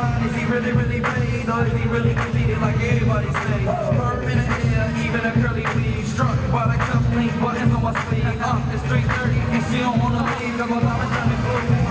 it be he? Is he really, really paid? Or is he really conceited like everybody say? Bird in the air, even a curly weave. Struck by the cufflink buttons on my sleeve. Up, uh, it's 3.30 and she don't wanna leave. Got my dollar trying to